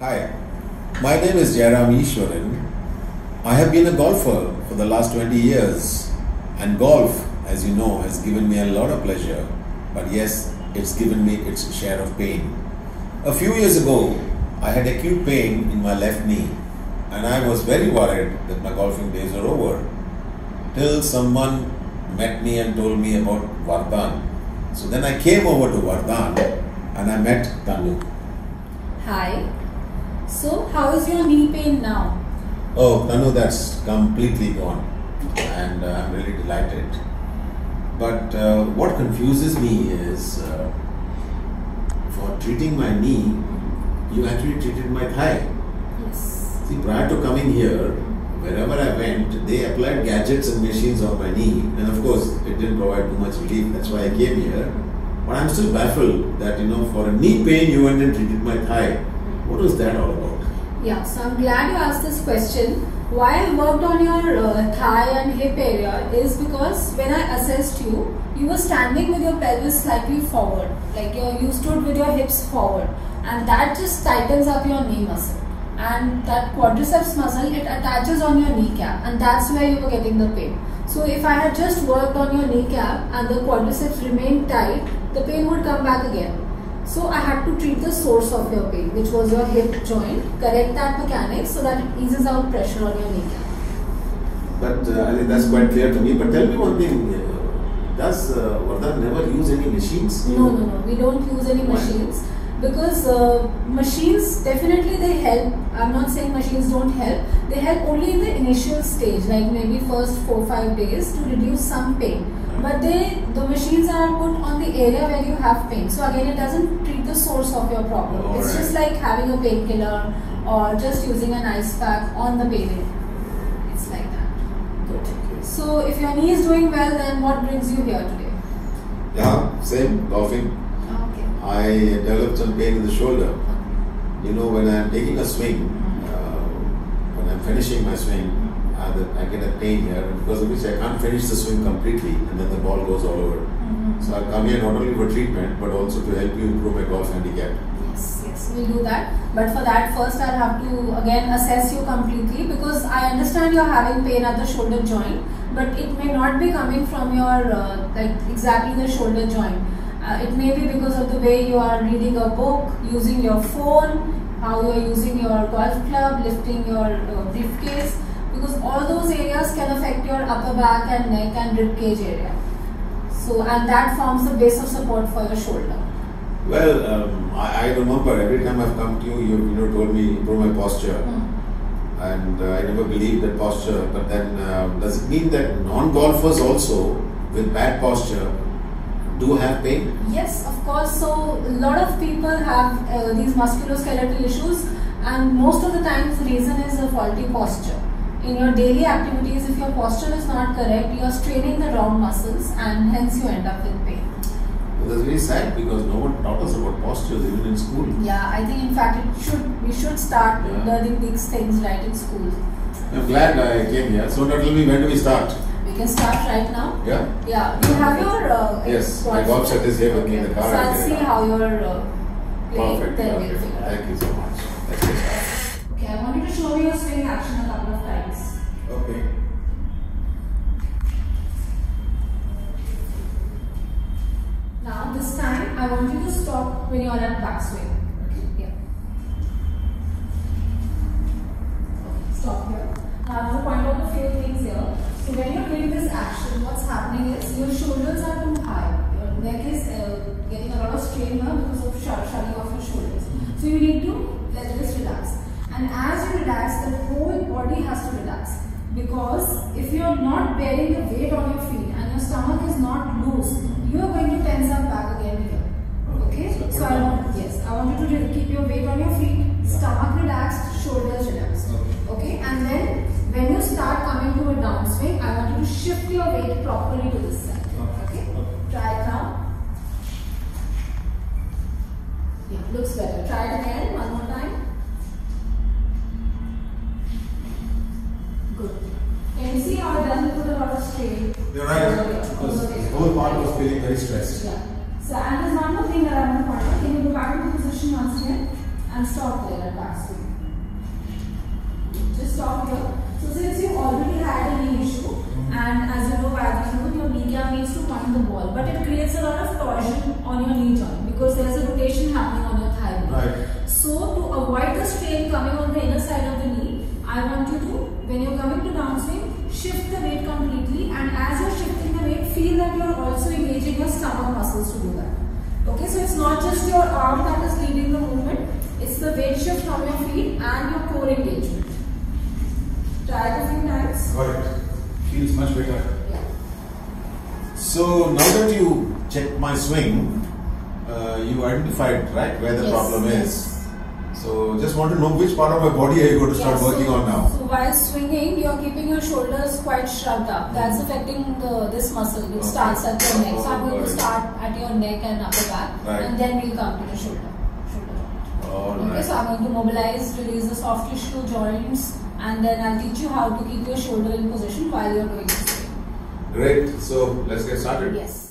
Hi, my name is Jayaram Ishwaran. I have been a golfer for the last 20 years, and golf, as you know, has given me a lot of pleasure, but yes, it's given me its share of pain. A few years ago, I had acute pain in my left knee, and I was very worried that my golfing days are over. Till someone met me and told me about Vardan. So then I came over to Vardan and I met Tanu. Hi. So, how is your knee pain now? Oh, Tanu, that's completely gone, and uh, I'm really delighted. But uh, what confuses me is uh, for treating my knee, you actually treated my thigh. Yes. See, prior to coming here, wherever I went, they applied gadgets and machines on my knee, and of course, it didn't provide too much relief. That's why I came here. But I'm still baffled that you know, for a knee pain, you went and treated my thigh. What was that all about? Yeah, so I'm glad you asked this question. Why I worked on your uh, thigh and hip area is because when I assessed you, you were standing with your pelvis slightly forward, like you you stood with your hips forward, and that just tightens up your knee muscle. And that quadriceps muscle, it attaches on your kneecap, and that's where you were getting the pain. So if I had just worked on your kneecap and the quadriceps remained tight, the pain would come back again. So I had to treat the source of your pain, which was your hip joint, correct that mechanics so that it eases out pressure on your kneecap. But uh, I think that's quite clear to me. But tell me one thing: uh, Does uh, Vardan never use any machines? No, no, no. We don't use any Why? machines because uh, machines definitely they help. I'm not saying machines don't help. They help only in the initial stage, like maybe first four five days to reduce some pain. But they the machines are put on the area where you have pain. So again, it doesn't treat the source of your problem. it's Alright. just like having a painkiller or just using an ice pack on the pain. It's like that. Okay. So if your knee is doing well, then what brings you here today? Yeah, same golfing. Okay. I developed some pain in the shoulder. You know, when I'm taking a swing, uh, when I'm finishing my swing, uh, the, I get a pain here because of which I can't finish the swing completely, and then the ball goes all over. So I'll come here not only for treatment but also to help you improve my golf handicap. Yes, yes, we'll do that. But for that, first I'll have to again assess you completely because I understand you're having pain at the shoulder joint, but it may not be coming from your uh, like exactly the shoulder joint. Uh, it may be because of the way you are reading a book, using your phone, how you are using your golf club, lifting your uh, briefcase. Because all those areas can affect your upper back and neck and rib cage area. So, and that forms the base of support for your shoulder. Well, um, I, I remember every time I've come to you, you you know told me improve my posture, and uh, I never believed that posture. But then, uh, does it mean that non-golfers also with bad posture do have pain? Yes, of course. So a lot of people have uh, these musculoskeletal issues, and most of the times the reason is a faulty posture. In your daily activities, if your posture is not correct, you are straining the wrong muscles, and hence you end up with pain. Well, that's very sad because no one taught us about postures even in school. Yeah, I think in fact it should we should start Yeah. learning these things right in school. I'm glad I came here. So tell me when do we start? We can start right now. Yeah. Yeah, you have your uh, Yes, my set is here with me in the car. So I'll see how you're uh. Perfect. Then we'll perfect. Thank you so much. Thank you. Okay, I want you to show me your swing action a couple of times. Okay. Now this time I want you to stop when you are at backswing. Okay? Yeah. Okay, stop here. Now I want to point out a few things here. So when you're doing this action, what's happening is your shoulders are too high. Your neck is uh, getting a lot of strain here because of shutting off your shoulders. So you need to let this relax. And as you relax, the whole body has to relax. Because if you're not bearing the weight on your feet and your stomach is not loose, you are going to tense up back again here. Okay? So So I want yes, I want you to keep your weight on your feet, stomach relaxed, shoulders relaxed. Okay? And then when you start coming to a downswing, I want you to shift your weight properly to this side. Okay? Try it now. Yeah, looks better. Try it again, You're Because the whole part was feeling very stressed. Yeah. So, and there's one more thing that I want to point out. Can you go back into position once again? and stop there at back swing. Just stop here. So since you already had a knee issue, and as you know, Vaidyanathan, your media needs to point the ball, but it creates a lot of torsion on your knee joint because there is a rotation happening on your thigh. Right. So to avoid the strain coming on the inner side of the knee, I want you to, when you're coming to downswing, shift the weight completely and as you're shifting feel that you're also engaging your stomach muscles to do that. Okay, so it's not just your arm that is leading the movement, it's the weight shift from your feet and your core engagement. Try it a few times. Got it. Feels much better. Yeah. So now that you checked my swing, uh, you identified right where the Yes, problem is. So just want to know which part of my body are you going to start working so, on now? So while swinging, you're keeping your shoulders quite shrugged up. That's hmm. affecting the this muscle which Okay. starts at your neck. So I'm going to start at your neck and upper back, Right. and then we'll come to the shoulder. shoulder joint. Okay, right. so I'm going to mobilize, release the soft tissue joints, and then I'll teach you how to keep your shoulder in position while you're doing this. Great. So let's get started. Yes.